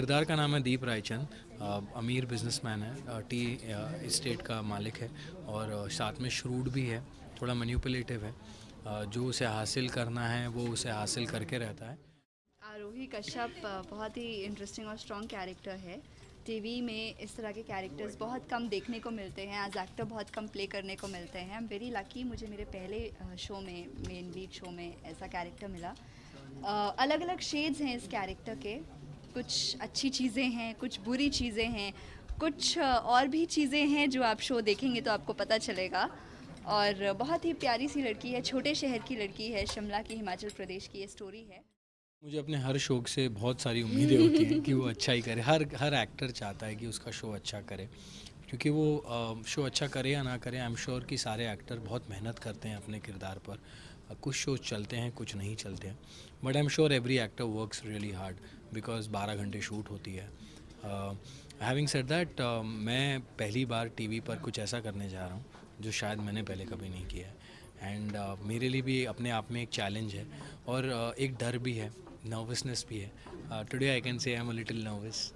किरदार का नाम है दीप रायचंद। अमीर बिजनेसमैन है। टी इस्टेट का मालिक है और साथ में श्रूड भी है। थोड़ा मैन्यूपुलेटिव है। जो उसे हासिल करना है, वो उसे हासिल करके रहता है। आरोही कश्यप बहुत ही इंटरेस्टिंग और स्ट्रॉन्ग कैरेक्टर है। टीवी में इस तरह के कैरेक्टर्स बहुत कम देखने को मिलते हैं एज एक्टर बहुत कम प्ले करने को मिलते हैं। आई एम वेरी लकी मुझे मेरे पहले शो में मेन लीड शो में ऐसा कैरेक्टर मिला। अलग अलग शेड्स हैं इस कैरेक्टर के। कुछ अच्छी चीज़ें हैं कुछ बुरी चीज़ें हैं कुछ और भी चीज़ें हैं जो आप शो देखेंगे तो आपको पता चलेगा। और बहुत ही प्यारी सी लड़की है छोटे शहर की लड़की है शिमला की हिमाचल प्रदेश की ये स्टोरी है। मुझे अपने हर शो से बहुत सारी उम्मीदें होती हैं कि वो अच्छा ही करे। हर हर एक्टर चाहता है कि उसका शो अच्छा करे। क्योंकि वो शो अच्छा करे या ना करे आई एम श्योर कि सारे एक्टर बहुत मेहनत करते हैं अपने किरदार पर। कुछ शोज़ चलते हैं कुछ नहीं चलते हैं। But I am sure every actor works really hard because बारह घंटे शूट होती है। हैविंग सेड दैट मैं पहली बार टीवी पर कुछ ऐसा करने जा रहा हूँ जो शायद मैंने पहले कभी नहीं किया है। एंड uh, मेरे लिए भी अपने आप में एक चैलेंज है और uh, एक डर भी है नर्वसनेस भी है। Today I can say I am a little nervous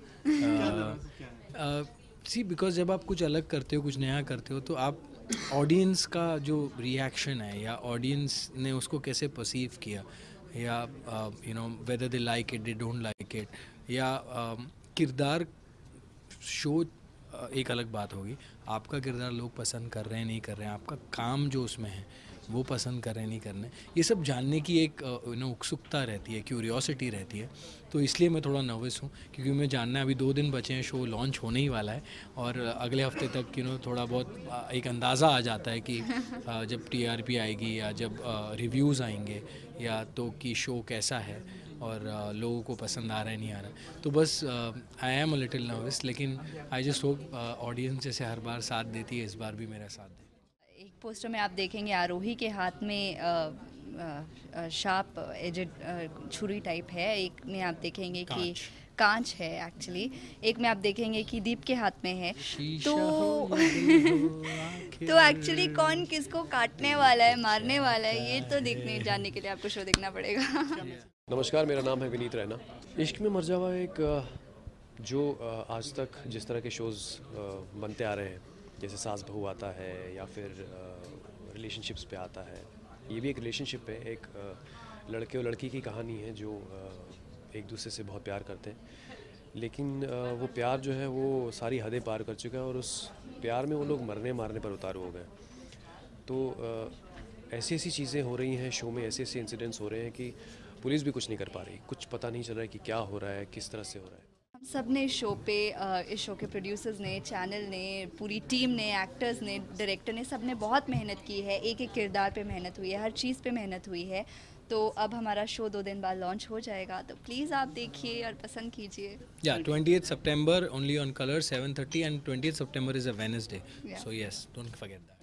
C because जब आप कुछ अलग करते हो कुछ नया करते हो तो आप ऑडियंस का जो रिएक्शन है या ऑडियंस ने उसको कैसे परसीव किया या you know whether they like it they don't like it या uh, किरदार शो uh, एक अलग बात होगी। आपका किरदार लोग पसंद कर रहे हैं नहीं कर रहे हैं आपका काम जो उसमें है वो पसंद कर रहे हैं नहीं कर रहे ये सब जानने की एक यू नो उत्सुकता रहती है क्यूरियोसिटी रहती है। तो इसलिए मैं थोड़ा नर्वस हूँ क्योंकि मैं जानना है अभी दो दिन बचे हैं शो लॉन्च होने ही वाला है। और अगले हफ़्ते तक यू नो थोड़ा बहुत एक अंदाज़ा आ जाता है कि जब टीआरपी आएगी या जब रिव्यूज़ आएँगे या तो कि शो कैसा है और लोगों को पसंद आ रहा है नहीं आ रहा। तो बस I am a little nervous लेकिन आई जस्ट होप ऑडियंस जैसे हर बार साथ देती है इस बार भी मेरा साथ दे। पोस्टर में आप देखेंगे आरोही के हाथ में शार्प एजेड छुरी टाइप है। एक में आप देखेंगे कि कांच। है एक्चुअली एक में आप देखेंगे कि दीप के हाथ में है। तो तो एक्चुअली कौन किसको काटने वाला है मारने वाला है ये तो देखने जानने के लिए आपको शो देखना पड़ेगा। नमस्कार मेरा नाम है विनीत रैना। इश्क में मर जावा एक जो आज तक जिस तरह के शोज़ बनते आ रहे हैं जैसे सास बहू आता है या फिर रिलेशनशिप्स पे आता है। ये भी एक रिलेशनशिप है, एक लड़के और लड़की की कहानी है जो एक दूसरे से बहुत प्यार करते हैं। लेकिन वो प्यार जो है वो सारी हदें पार कर चुका है और उस प्यार में वो लोग मरने मारने पर उतारू हो गए तो ऐसी ऐसी चीज़ें हो रही हैं, शो में ऐसे ऐसे इंसिडेंट्स हो रहे हैं कि पुलिस भी कुछ नहीं कर पा रही। कुछ पता नहीं चल रहा है कि क्या हो रहा है, किस तरह से हो रहा है। सबने इस शो पे इस शो के प्रोड्यूसर्स ने चैनल ने पूरी टीम ने एक्टर्स ने डायरेक्टर ने सबने बहुत मेहनत की है एक एक किरदार पे मेहनत हुई है हर चीज़ पे मेहनत हुई है तो अब हमारा शो दो दिन बाद लॉन्च हो जाएगा तो प्लीज़ आप देखिए और पसंद कीजिए या Yeah, 28th September only on Color 7:30 and 20th September is a Wednesday. Yeah. So yes, don't forget that.